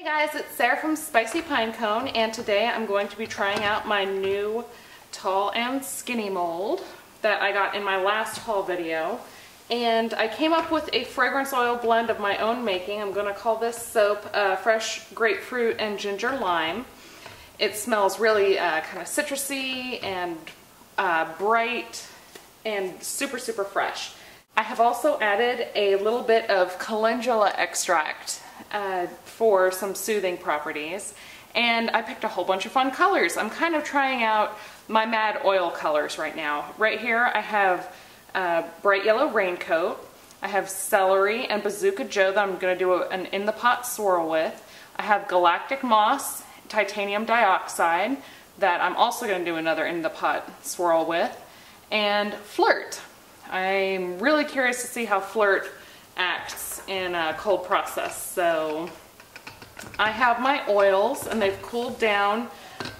Hey guys, it's Sarah from Spicy Pinecone and today I'm going to be trying out my new tall and skinny mold that I got in my last haul video. And I came up with a fragrance oil blend of my own making. I'm going to call this soap uh, Fresh Grapefruit and Ginger Lime. It smells really uh, kind of citrusy and uh, bright and super, super fresh. I have also added a little bit of calendula extract uh, for some soothing properties. And I picked a whole bunch of fun colors. I'm kind of trying out my mad oil colors right now. Right here I have uh, bright yellow raincoat. I have celery and bazooka joe that I'm going to do a, an in the pot swirl with. I have galactic moss, titanium dioxide that I'm also going to do another in the pot swirl with, and flirt. I'm really curious to see how flirt acts in a cold process. So I have my oils and they've cooled down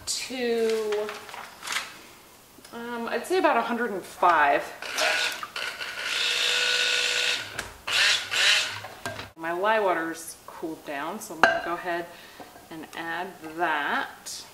to, um, I'd say about 105. My lye water's cooled down, so I'm gonna go ahead and add that.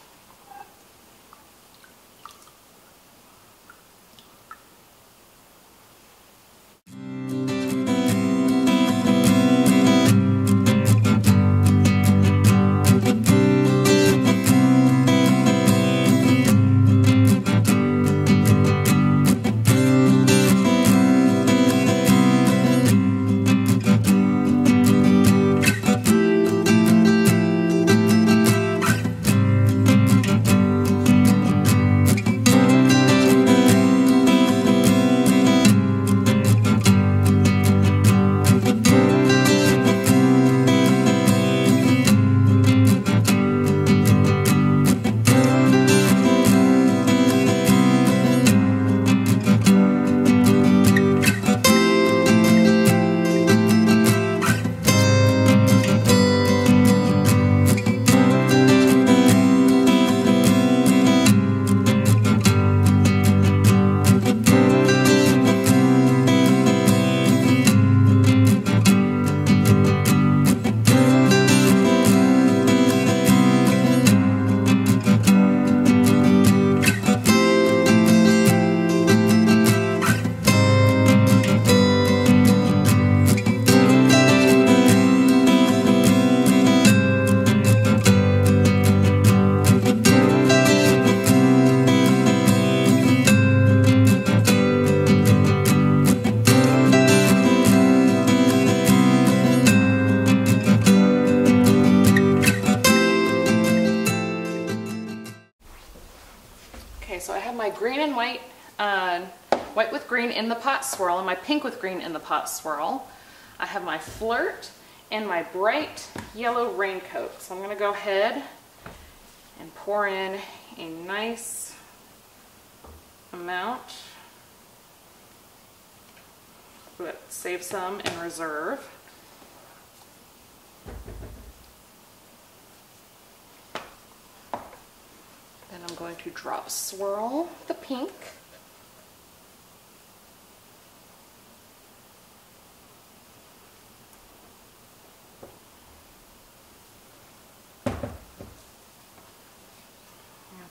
My green and white, uh, white with green in the pot swirl and my pink with green in the pot swirl. I have my flirt and my bright yellow raincoat. So I'm gonna go ahead and pour in a nice amount. But save some in reserve. Then I'm going to drop swirl the pink.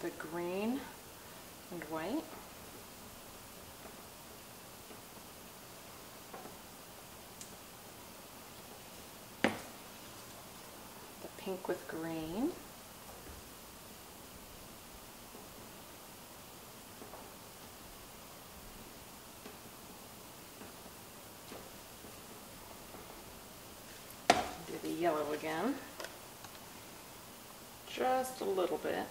the green and white. The pink with green. Yellow again. Just a little bit.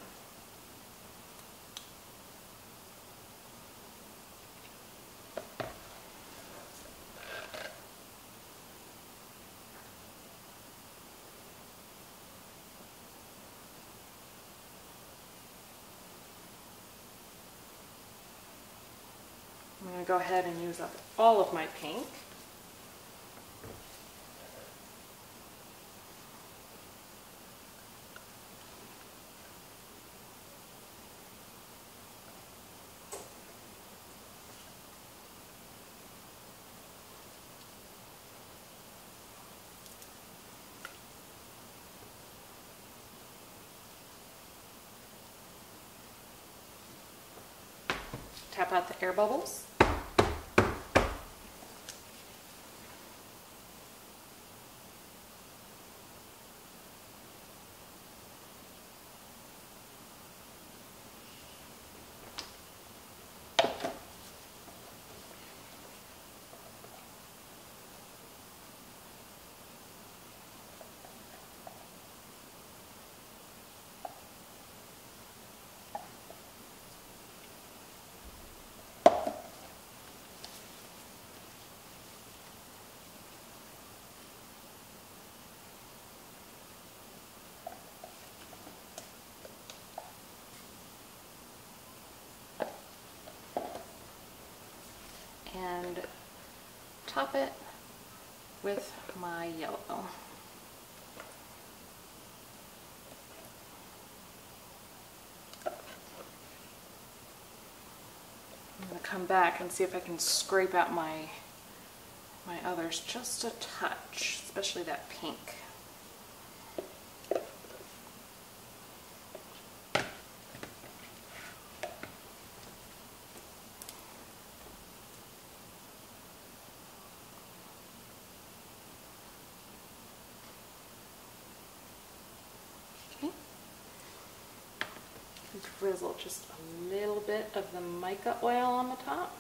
I'm going to go ahead and use up all of my pink. Tap out the air bubbles. And top it with my yellow. I'm going to come back and see if I can scrape out my my others just a touch, especially that pink. Drizzle just a little bit of the mica oil on the top.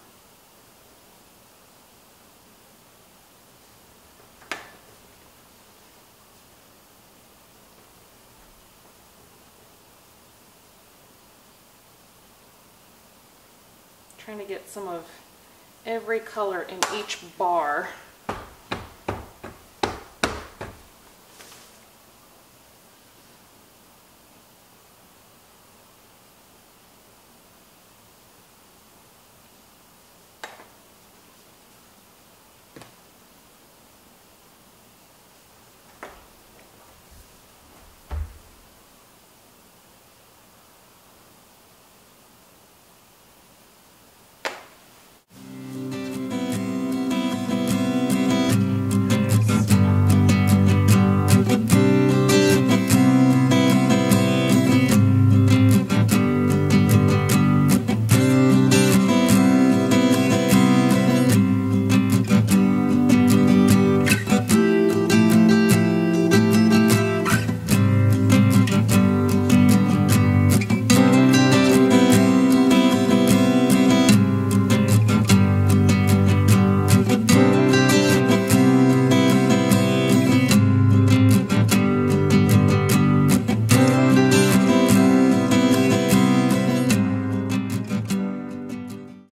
Trying to get some of every color in each bar.